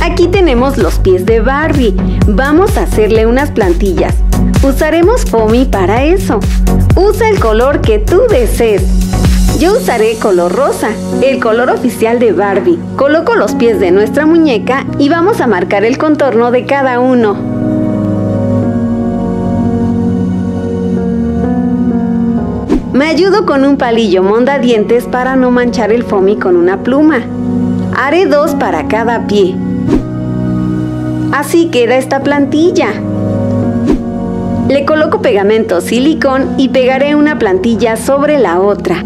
Aquí tenemos los pies de Barbie. Vamos a hacerle unas plantillas. Usaremos foamy para eso. Usa el color que tú desees. Yo usaré color rosa, el color oficial de Barbie. Coloco los pies de nuestra muñeca y vamos a marcar el contorno de cada uno. Me ayudo con un palillo mondadientes para no manchar el foamy con una pluma. Haré dos para cada pie. Así queda esta plantilla. Le coloco pegamento silicón y pegaré una plantilla sobre la otra.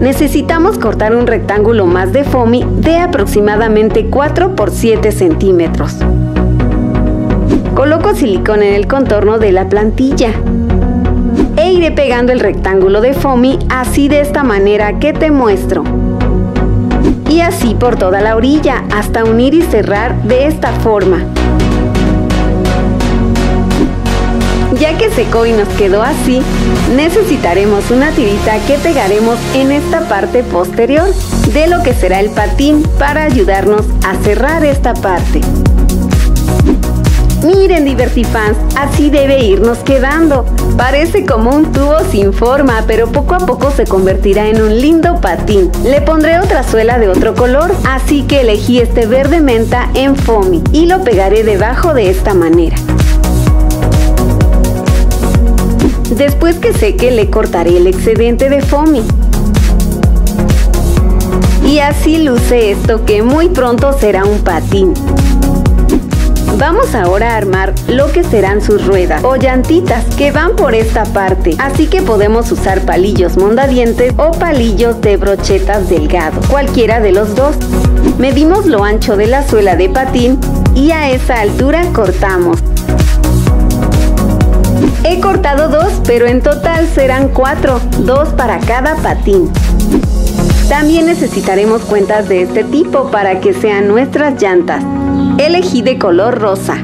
Necesitamos cortar un rectángulo más de foamy de aproximadamente 4 por 7 centímetros. Coloco silicón en el contorno de la plantilla e iré pegando el rectángulo de foamy así de esta manera que te muestro. Y así por toda la orilla hasta unir y cerrar de esta forma. Ya que secó y nos quedó así, necesitaremos una tirita que pegaremos en esta parte posterior de lo que será el patín para ayudarnos a cerrar esta parte. Miren Divertifans, así debe irnos quedando. Parece como un tubo sin forma, pero poco a poco se convertirá en un lindo patín. Le pondré otra suela de otro color, así que elegí este verde menta en foamy y lo pegaré debajo de esta manera. Después que seque le cortaré el excedente de foamy. Y así luce esto que muy pronto será un patín. Vamos ahora a armar lo que serán sus ruedas o llantitas que van por esta parte, así que podemos usar palillos mondadientes o palillos de brochetas delgado, cualquiera de los dos. Medimos lo ancho de la suela de patín y a esa altura cortamos. He cortado dos, pero en total serán cuatro, dos para cada patín. También necesitaremos cuentas de este tipo para que sean nuestras llantas. Elegí de color rosa.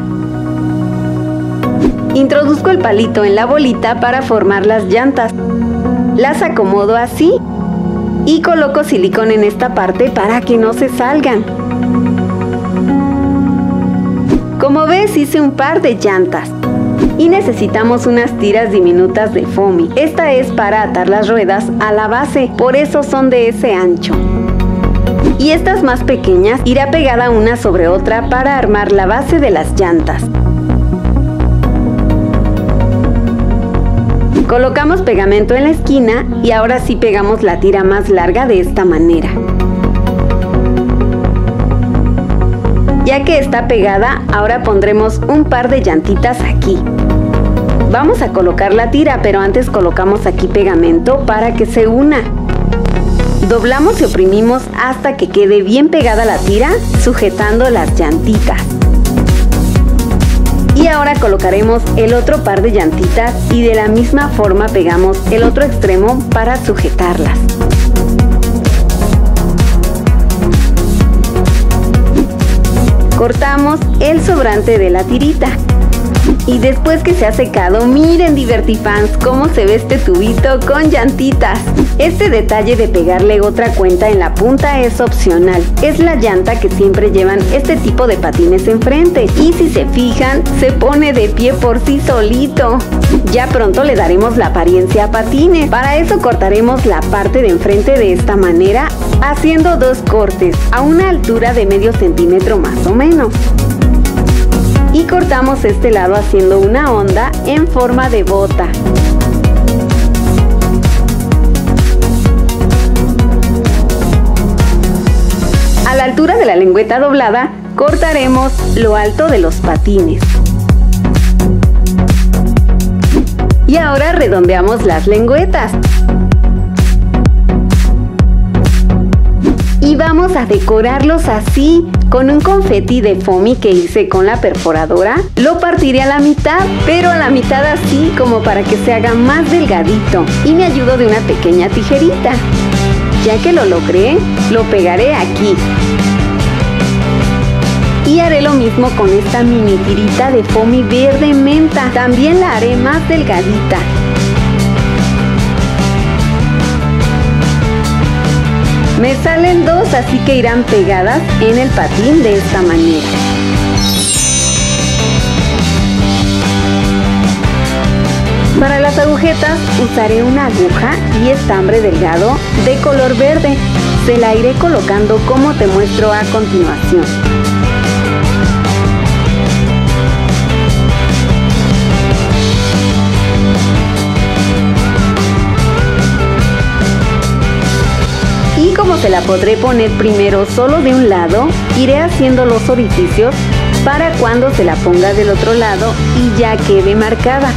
Introduzco el palito en la bolita para formar las llantas. Las acomodo así y coloco silicón en esta parte para que no se salgan. Como ves hice un par de llantas y necesitamos unas tiras diminutas de foamy. Esta es para atar las ruedas a la base, por eso son de ese ancho y estas más pequeñas irá pegada una sobre otra para armar la base de las llantas. Colocamos pegamento en la esquina y ahora sí pegamos la tira más larga de esta manera. Ya que está pegada, ahora pondremos un par de llantitas aquí. Vamos a colocar la tira, pero antes colocamos aquí pegamento para que se una. Doblamos y oprimimos hasta que quede bien pegada la tira, sujetando las llantitas. Y ahora colocaremos el otro par de llantitas y de la misma forma pegamos el otro extremo para sujetarlas. Cortamos el sobrante de la tirita y después que se ha secado, miren Divertifans cómo se ve este tubito con llantitas. Este detalle de pegarle otra cuenta en la punta es opcional. Es la llanta que siempre llevan este tipo de patines enfrente. Y si se fijan, se pone de pie por sí solito. Ya pronto le daremos la apariencia a patines. Para eso cortaremos la parte de enfrente de esta manera, haciendo dos cortes a una altura de medio centímetro más o menos y cortamos este lado haciendo una onda en forma de bota. A la altura de la lengüeta doblada cortaremos lo alto de los patines. Y ahora redondeamos las lengüetas. Y vamos a decorarlos así con un confeti de foamy que hice con la perforadora, lo partiré a la mitad, pero a la mitad así como para que se haga más delgadito y me ayudo de una pequeña tijerita. Ya que lo logré, lo pegaré aquí. Y haré lo mismo con esta mini tirita de foamy verde menta. También la haré más delgadita. Me salen dos, así que irán pegadas en el patín de esta manera. Para las agujetas usaré una aguja y estambre delgado de color verde. Se la iré colocando como te muestro a continuación. Como se la podré poner primero solo de un lado, iré haciendo los orificios para cuando se la ponga del otro lado y ya quede marcada.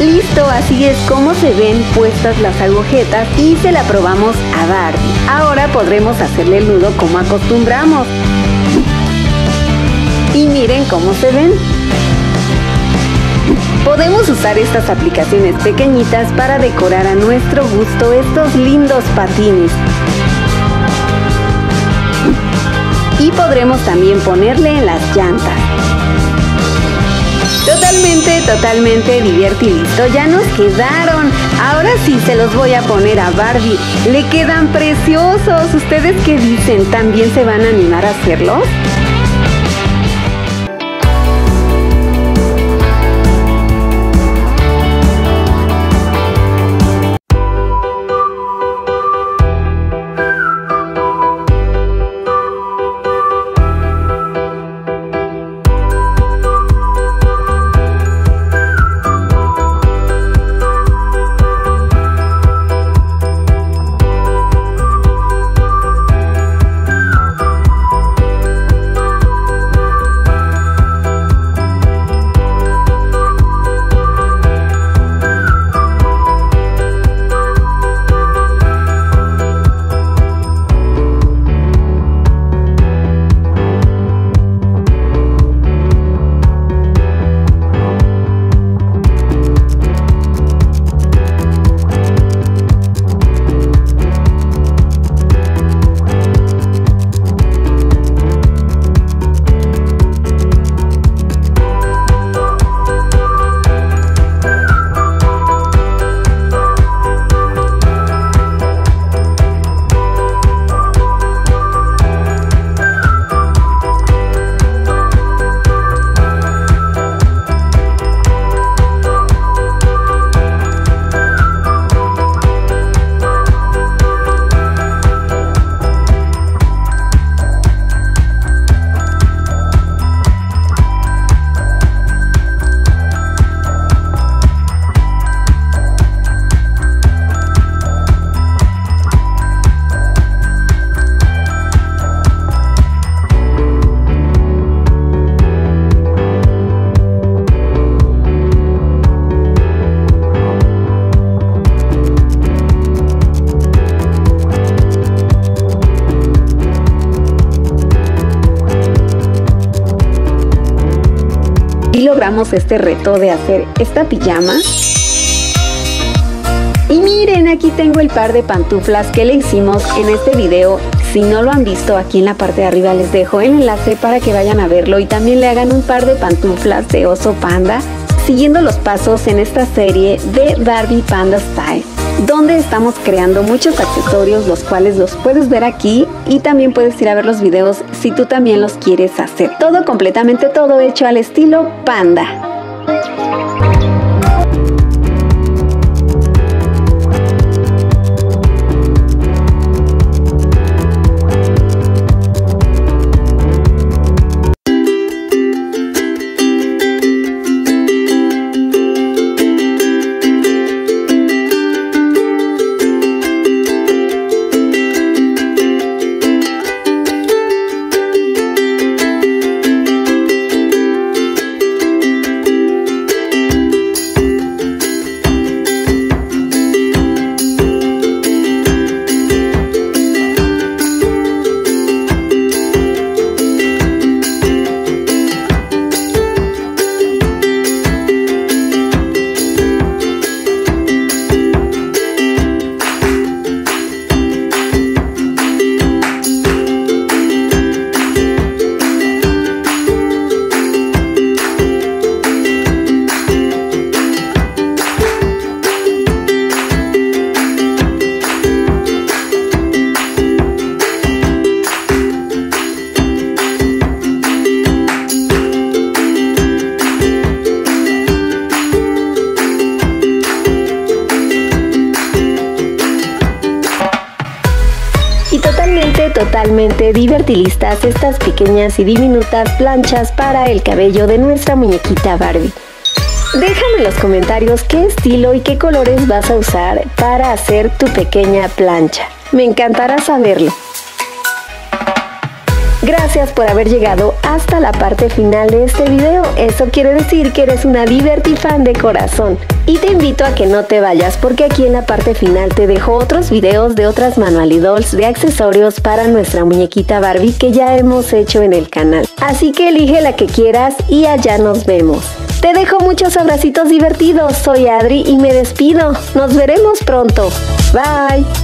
Listo, así es como se ven puestas las agujetas y se la probamos a Barbie. Ahora podremos hacerle el nudo como acostumbramos. Y miren cómo se ven. Podemos usar estas aplicaciones pequeñitas para decorar a nuestro gusto estos lindos patines. Y podremos también ponerle en las llantas. Totalmente, totalmente divertido. Ya nos quedaron. Ahora sí se los voy a poner a Barbie. Le quedan preciosos. ¿Ustedes qué dicen? ¿También se van a animar a hacerlos? Este reto de hacer esta pijama. Y miren, aquí tengo el par de pantuflas que le hicimos en este video. Si no lo han visto, aquí en la parte de arriba les dejo el enlace para que vayan a verlo y también le hagan un par de pantuflas de oso panda siguiendo los pasos en esta serie de Barbie Panda Style donde estamos creando muchos accesorios los cuales los puedes ver aquí y también puedes ir a ver los videos si tú también los quieres hacer. Todo completamente todo hecho al estilo panda. Totalmente divertilistas estas pequeñas y diminutas planchas para el cabello de nuestra muñequita Barbie. Déjame en los comentarios qué estilo y qué colores vas a usar para hacer tu pequeña plancha. Me encantará saberlo. Gracias por haber llegado hasta la parte final de este video. Eso quiere decir que eres una fan de corazón. Y te invito a que no te vayas porque aquí en la parte final te dejo otros videos de otras manualidolls de accesorios para nuestra muñequita Barbie que ya hemos hecho en el canal. Así que elige la que quieras y allá nos vemos. Te dejo muchos abracitos divertidos. Soy Adri y me despido. Nos veremos pronto. Bye.